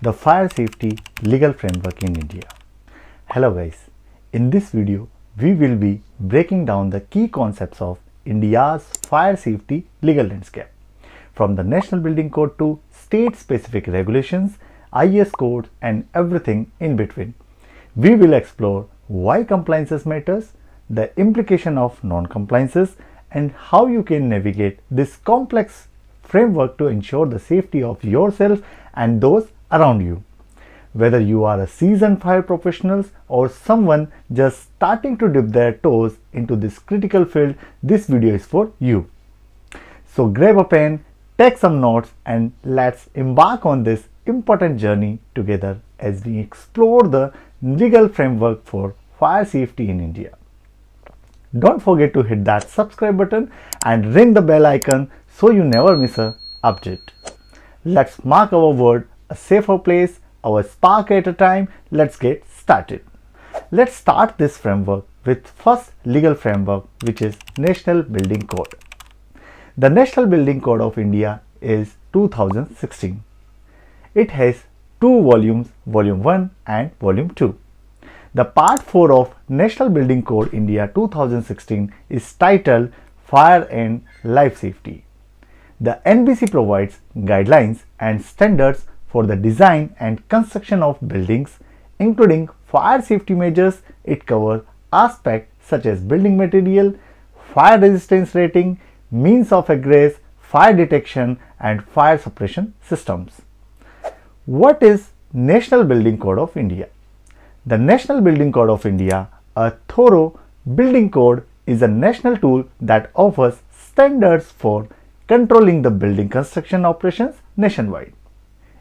the fire safety legal framework in India. Hello guys, in this video we will be breaking down the key concepts of India's fire safety legal landscape from the National Building Code to state specific regulations, IS codes and everything in between. We will explore why compliances matters, the implication of non-compliances and how you can navigate this complex framework to ensure the safety of yourself and those around you. Whether you are a seasoned fire professionals or someone just starting to dip their toes into this critical field, this video is for you. So grab a pen, take some notes and let's embark on this important journey together as we explore the legal framework for fire safety in India. Don't forget to hit that subscribe button and ring the bell icon so you never miss a update. Let's mark our world a safer place, our spark at a time. Let's get started. Let's start this framework with first legal framework which is National Building Code. The National Building Code of India is 2016. It has two volumes, volume 1 and volume 2. The part 4 of National Building Code India 2016 is titled Fire and Life Safety. The NBC provides guidelines and standards for the design and construction of buildings, including fire safety measures. It covers aspects such as building material, fire resistance rating, means of egress, fire detection, and fire suppression systems. What is National Building Code of India? The National Building Code of India, a thorough building code, is a national tool that offers standards for controlling the building construction operations nationwide.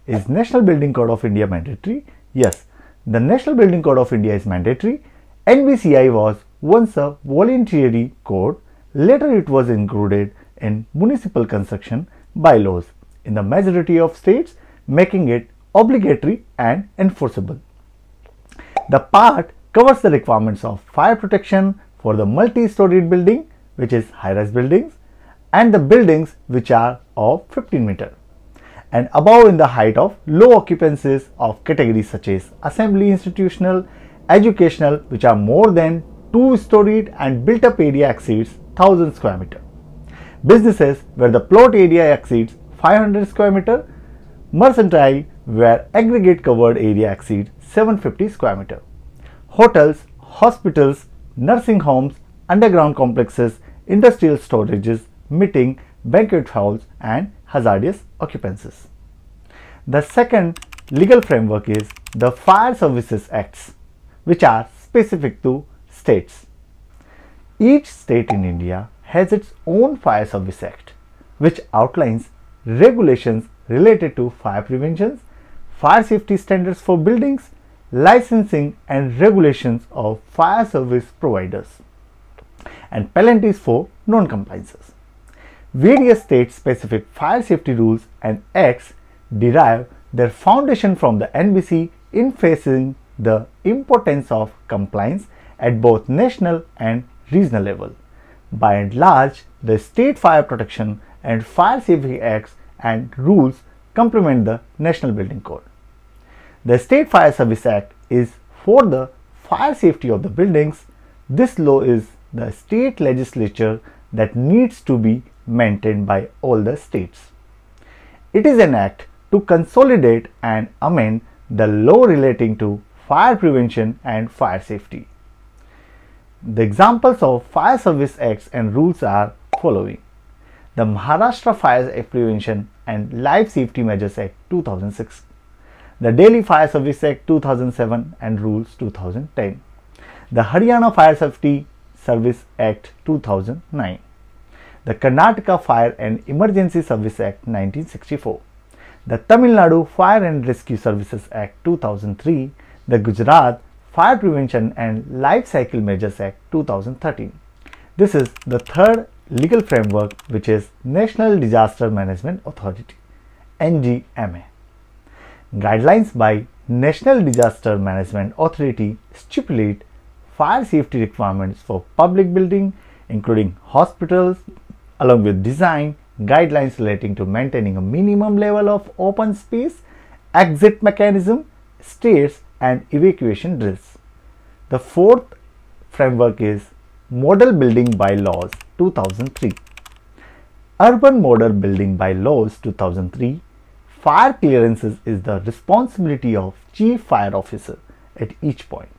Is National Building Code of India mandatory? Yes, the National Building Code of India is mandatory. NBCI was once a voluntary code, later it was included in municipal construction bylaws in the majority of states, making it obligatory and enforceable. The part covers the requirements of fire protection for the multi-storied building, which is high-rise buildings, and the buildings which are of 15 meter and above in the height of low occupancies of categories such as assembly institutional, educational which are more than 2 storied and built up area exceeds 1000 square meter. Businesses where the plot area exceeds 500 square meter, mercantile where aggregate covered area exceeds 750 square meter. Hotels, hospitals, nursing homes, underground complexes, industrial storages, meeting, banquet halls and hazardous occupancies. The second legal framework is the Fire Services Acts, which are specific to states. Each state in India has its own Fire Service Act, which outlines regulations related to fire prevention, fire safety standards for buildings, licensing and regulations of fire service providers, and penalties for non-compliances. Various state-specific fire safety rules and acts derive their foundation from the NBC in facing the importance of compliance at both national and regional level. By and large, the State Fire Protection and Fire Safety Acts and rules complement the National Building Code. The State Fire Service Act is for the fire safety of the buildings. This law is the state legislature that needs to be maintained by all the states. It is an act to consolidate and amend the law relating to fire prevention and fire safety. The examples of fire service acts and rules are following. The Maharashtra Fire Prevention and Life Safety Measures Act 2006, the Delhi Fire Service Act 2007 and Rules 2010, the Haryana Fire Safety Service Act 2009, the Karnataka Fire and Emergency Service Act 1964, the Tamil Nadu Fire and Rescue Services Act 2003, the Gujarat Fire Prevention and Life Cycle Measures Act 2013. This is the third legal framework which is National Disaster Management Authority NDMA. Guidelines by National Disaster Management Authority stipulate fire safety requirements for public building including hospitals, along with design guidelines relating to maintaining a minimum level of open space exit mechanism, stairs and evacuation drills. The fourth framework is Model Building Bylaws 2003. Urban Model Building Bylaws 2003 Fire clearances is the responsibility of Chief Fire Officer at each point.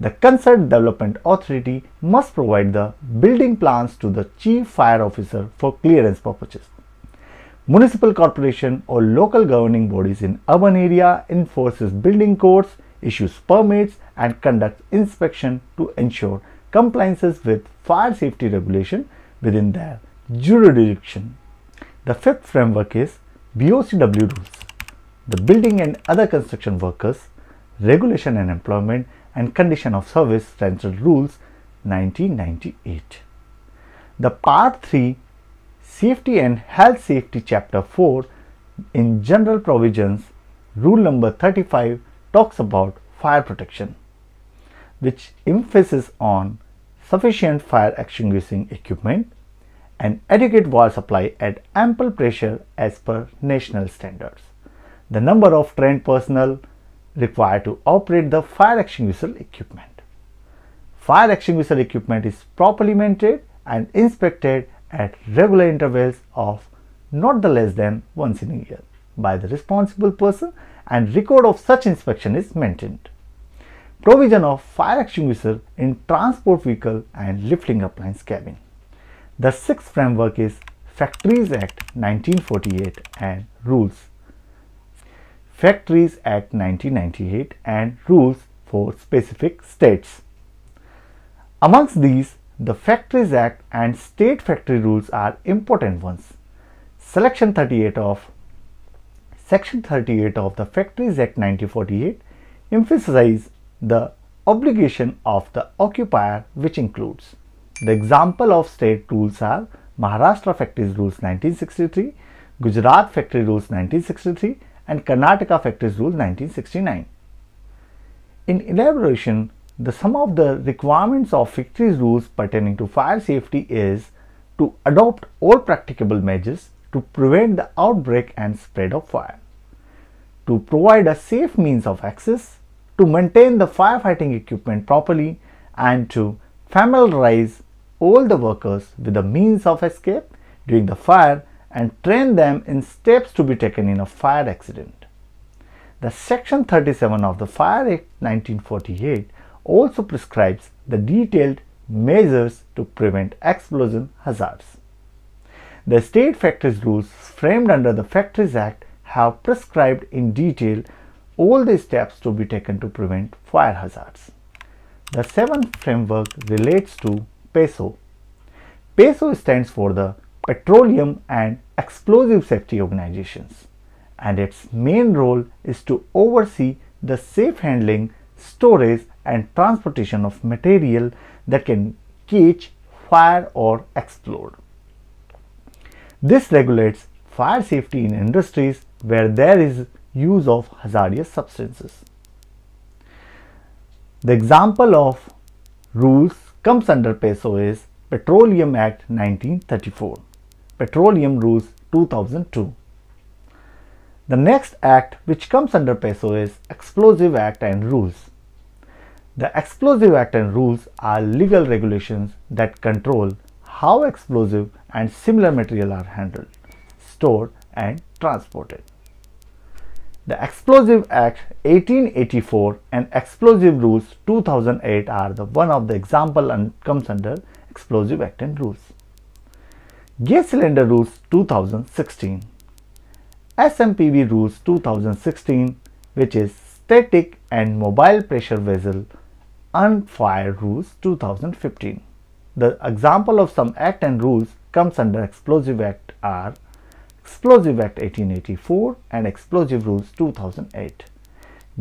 The Concerned Development Authority must provide the building plans to the Chief Fire Officer for clearance purposes. Municipal corporation or local governing bodies in urban area enforces building codes, issues permits and conducts inspection to ensure compliances with fire safety regulation within their jurisdiction. The fifth framework is BOCW rules. The Building and Other Construction Workers Regulation and Employment and Condition of Service Central Rules 1998. The Part 3 Safety and Health Safety Chapter 4 in General Provisions Rule number 35 talks about fire protection which emphasis on sufficient fire extinguishing equipment and adequate water supply at ample pressure as per national standards. The number of trained personnel required to operate the fire extinguisher equipment. Fire extinguisher equipment is properly maintained and inspected at regular intervals of not the less than once in a year by the responsible person and record of such inspection is maintained. Provision of fire extinguisher in transport vehicle and lifting appliance cabin. The sixth framework is Factories Act 1948 and rules. Factories Act 1998 and rules for specific states. Amongst these, the Factories Act and state factory rules are important ones. Selection 38 of Section 38 of the Factories Act 1948 emphasizes the obligation of the occupier which includes the example of state rules are Maharashtra Factories Rules 1963, Gujarat Factory Rules 1963 and Karnataka Factories Rules 1969. In elaboration, the sum of the requirements of factories rules pertaining to fire safety is to adopt all practicable measures to prevent the outbreak and spread of fire, to provide a safe means of access, to maintain the firefighting equipment properly and to familiarize all the workers with the means of escape during the fire and train them in steps to be taken in a fire accident. The section 37 of the Fire Act 1948 also prescribes the detailed measures to prevent explosion hazards. The state factories rules framed under the Factories Act have prescribed in detail all the steps to be taken to prevent fire hazards. The seventh framework relates to PESO. PESO stands for the Petroleum and Explosive Safety Organizations and its main role is to oversee the safe handling, storage and transportation of material that can catch fire or explode. This regulates fire safety in industries where there is use of hazardous substances. The example of rules comes under PESO is Petroleum Act 1934, Petroleum Rules 2002. The next act which comes under PESO is Explosive Act and Rules. The Explosive Act and Rules are legal regulations that control how explosive and similar material are handled, stored and transported. The Explosive Act 1884 and Explosive Rules 2008 are the one of the example and comes under Explosive Act and Rules. Gas Cylinder Rules 2016 SMPV Rules 2016 which is Static and Mobile Pressure Vessel and Fire Rules 2015. The example of some act and rules comes under Explosive Act are Explosive Act 1884 and Explosive Rules 2008,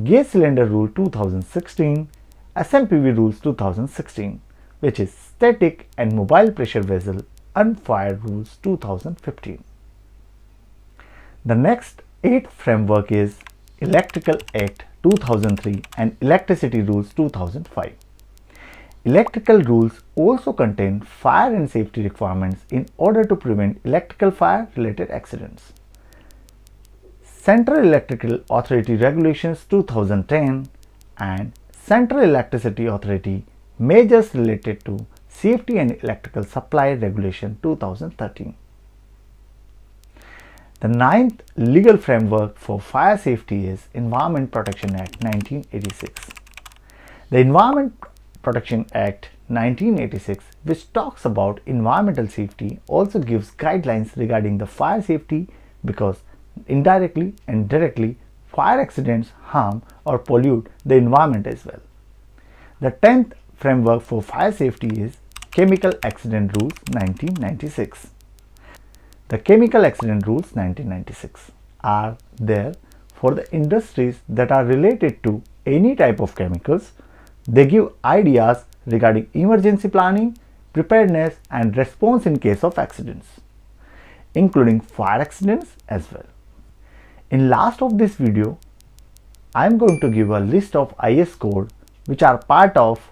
Gas Cylinder Rule 2016, SMPV Rules 2016, which is Static and Mobile Pressure Vessel and Fire Rules 2015. The next eighth framework is Electrical Act 2003 and Electricity Rules 2005. Electrical rules also contain fire and safety requirements in order to prevent electrical fire related accidents. Central Electrical Authority Regulations 2010 and Central Electricity Authority Measures related to Safety and Electrical Supply Regulation 2013. The ninth legal framework for fire safety is Environment Protection Act 1986. The Environment Protection Act 1986, which talks about environmental safety, also gives guidelines regarding the fire safety because indirectly and directly fire accidents harm or pollute the environment as well. The 10th framework for fire safety is Chemical Accident Rules 1996. The Chemical Accident Rules 1996 are there for the industries that are related to any type of chemicals. They give ideas regarding emergency planning, preparedness and response in case of accidents, including fire accidents as well. In last of this video, I am going to give a list of IS code which are part of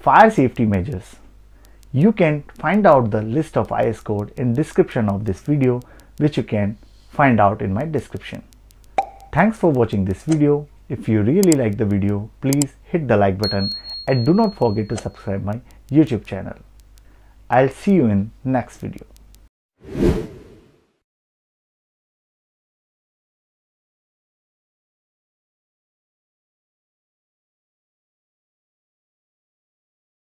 fire safety measures. You can find out the list of IS code in description of this video which you can find out in my description. Thanks for watching this video. If you really like the video, please hit the like button and do not forget to subscribe my YouTube channel. I'll see you in next video.